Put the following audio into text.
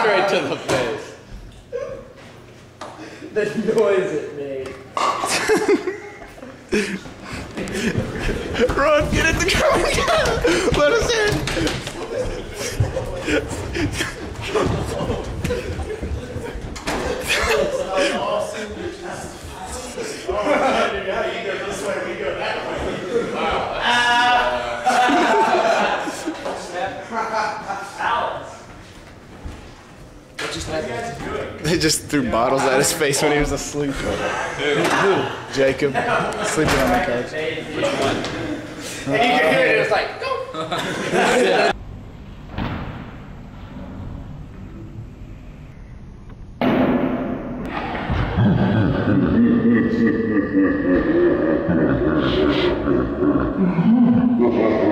Straight to the face. The noise it made. Run, get in the car. Let us in. They just threw bottles at his face when he was asleep. Jacob, sleeping on the couch. And you can hear it, it's like, go. Ha ha ha.